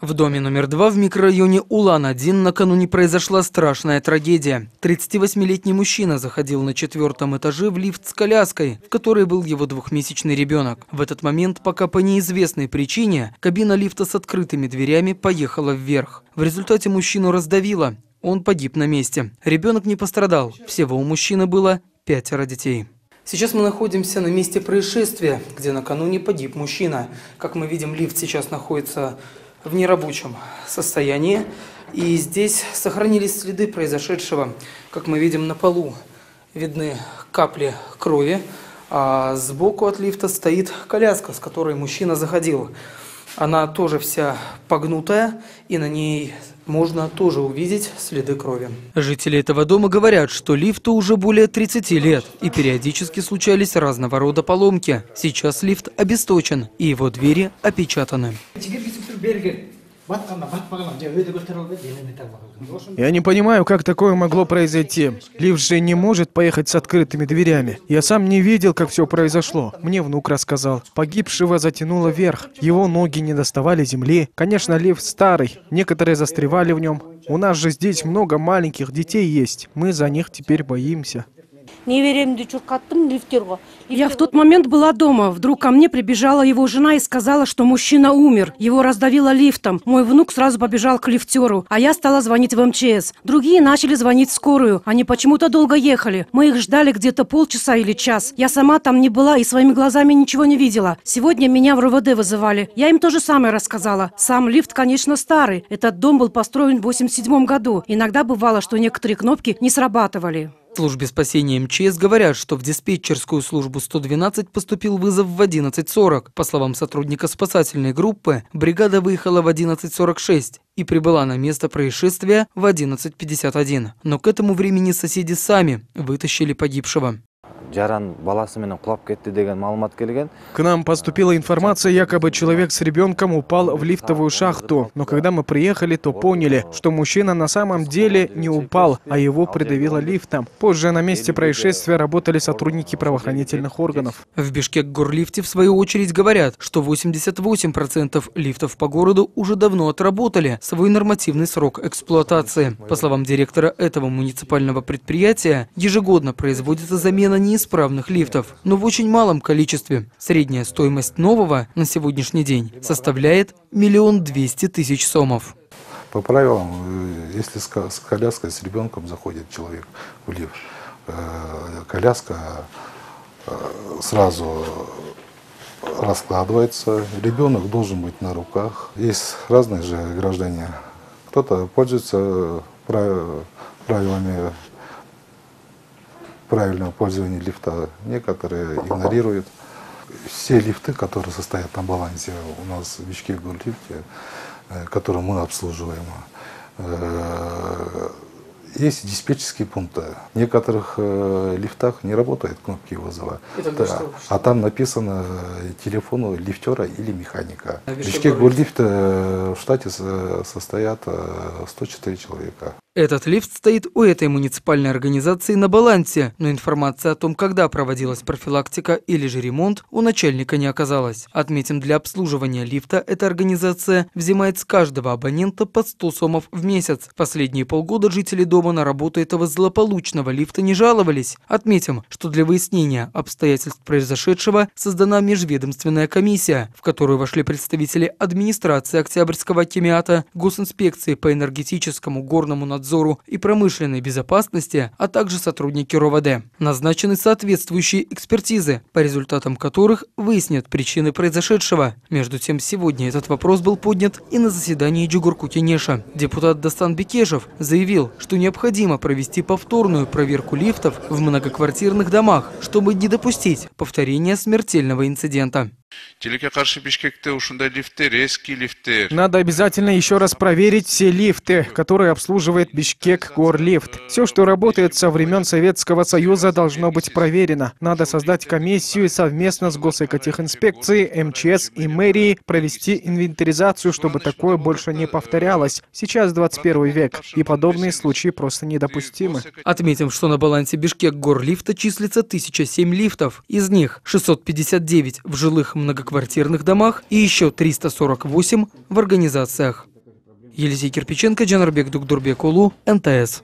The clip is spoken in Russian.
В доме номер два в микрорайоне Улан-1 накануне произошла страшная трагедия. 38-летний мужчина заходил на четвертом этаже в лифт с коляской, в которой был его двухмесячный ребенок. В этот момент, пока по неизвестной причине, кабина лифта с открытыми дверями поехала вверх. В результате мужчину раздавило. Он погиб на месте. Ребенок не пострадал. Всего у мужчины было пятеро детей. Сейчас мы находимся на месте происшествия, где накануне погиб мужчина. Как мы видим, лифт сейчас находится в нерабочем состоянии. И здесь сохранились следы произошедшего. Как мы видим на полу, видны капли крови, а сбоку от лифта стоит коляска, с которой мужчина заходил. Она тоже вся погнутая, и на ней можно тоже увидеть следы крови. Жители этого дома говорят, что лифту уже более 30 лет, и периодически случались разного рода поломки. Сейчас лифт обесточен, и его двери опечатаны. Я не понимаю, как такое могло произойти. Лифт же не может поехать с открытыми дверями. Я сам не видел, как все произошло. Мне внук рассказал. Погибшего затянуло вверх. Его ноги не доставали земли. Конечно, лифт старый. Некоторые застревали в нем. У нас же здесь много маленьких детей есть. Мы за них теперь боимся. Неверемді Я в тот момент была дома. Вдруг ко мне прибежала его жена и сказала, что мужчина умер. Его раздавило лифтом. Мой внук сразу побежал к лифтеру, а я стала звонить в МЧС. Другие начали звонить в скорую. Они почему-то долго ехали. Мы их ждали где-то полчаса или час. Я сама там не была и своими глазами ничего не видела. Сегодня меня в РВД вызывали. Я им то же самое рассказала. Сам лифт, конечно, старый. Этот дом был построен в 87 году. Иногда бывало, что некоторые кнопки не срабатывали. В службе спасения МЧС говорят, что в диспетчерскую службу 112 поступил вызов в 11.40. По словам сотрудника спасательной группы, бригада выехала в 11.46 и прибыла на место происшествия в 11.51. Но к этому времени соседи сами вытащили погибшего. Жаран баласы менен кулап кетти деген маалымат келген К нам поступила информация, якобы человек с ребенком упал в лифтовую шахту. Но когда мы приехали, то поняли, что мужчина на самом деле не упал, а его придавило лифтом. Позже на месте происшествия работали сотрудники правоохранительных органов. В Бишкек-Горлифте, в свою очередь, говорят, что 88% лифтов по городу уже давно отработали свой нормативный срок эксплуатации. По словам директора этого муниципального предприятия, ежегодно производится замена неисправных лифтов, но в очень малом количестве. Средняя стоимость нового на сегодняшний день составляет миллион двести тысяч сомов. По правилам, э, если с ко- с коляской, с ребенком заходит человек в лифт, э, коляска э, сразу раскладывается, ребенок должен быть на руках. Есть разные же граждане. Кто-то пользуется прав- правилами правильного пользования лифта, некоторые игнорируют. Все лифты, которые состоят на балансе у нас в Бишкек-Горлифте, э, которые мы обслуживаем, э, есть диспетчерские пункты. В некоторых э, лифтах не работают кнопки вызова. Да. А там написано телефону лифтера или механика. А В Бишкек-Горлифте э, в штате со- состоят э, 104 человека. Этот лифт стоит у этой муниципальной организации на балансе, но информация о том, когда проводилась профилактика или же ремонт, у начальника не оказалось. Отметим, для обслуживания лифта эта организация взимает с каждого абонента по 100 сомов в месяц. Последние полгода жители дома на работу этого злополучного лифта не жаловались. Отметим, что для выяснения обстоятельств произошедшего создана межведомственная комиссия, в которую вошли представители администрации Октябрьского акимиата, госинспекции по энергетическому, горному надзору и промышленной безопасности, а также сотрудники РОВД. Назначены соответствующие экспертизы, по результатам которых выяснят причины произошедшего. Между тем, сегодня этот вопрос был поднят и на заседании Джугурку Кенеша. Депутат Дастан Бекешев заявил, что необходимо провести повторную проверку лифтов в многоквартирных домах, чтобы не допустить повторения смертельного инцидента. Тилекке каршы бишкекте ушундай лифттер эски лифттер Надо обязательно еще раз проверить все лифты, которые обслуживает Бишкек Горлифт. Все, что работает со времен Советского Союза, должно быть проверено. Надо создать комиссию и совместно с Госэкотехинспекцией, МЧС и мэрией провести инвентаризацию, чтобы такое больше не повторялось. Сейчас 21 век, и подобные случаи просто недопустимы. Отметим, что на балансе Бишкек Горлифта числится 1007 лифтов. Из них 659 в жилых многоквартирных домах и еще 348 в организациях. Елисей Кирпиченко, Жанарбек Дугдурбек Улу, НТС.